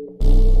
you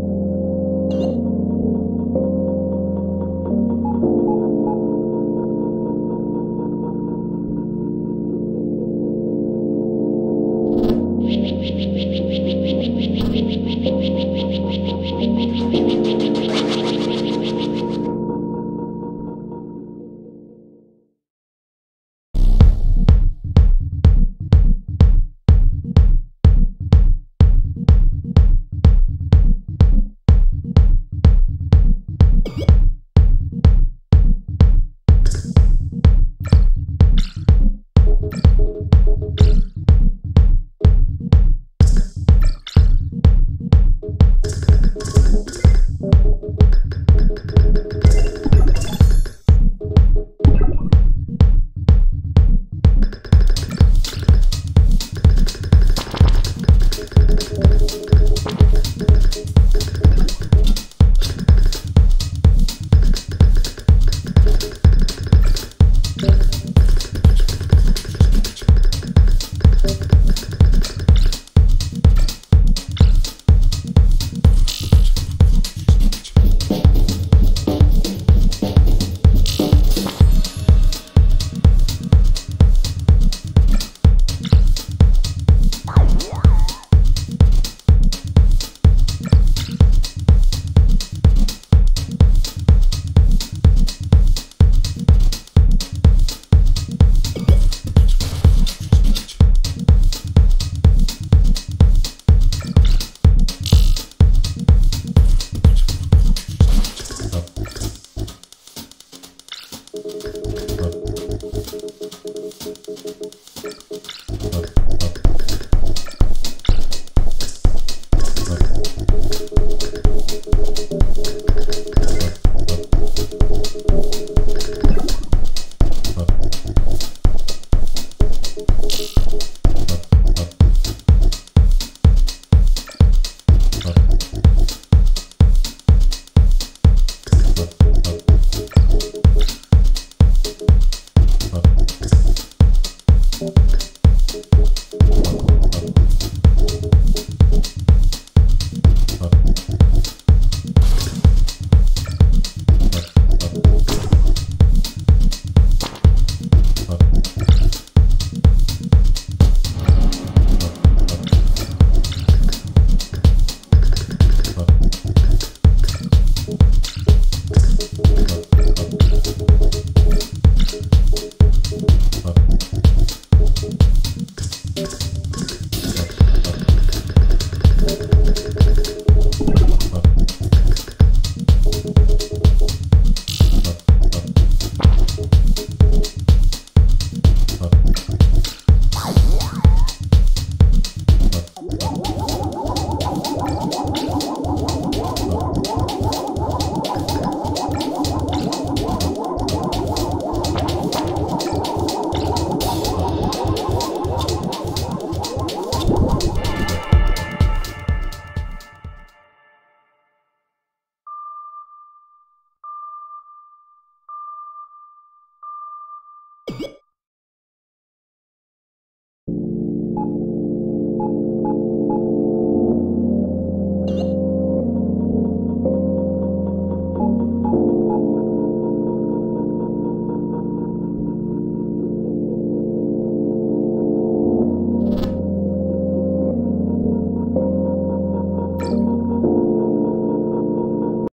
you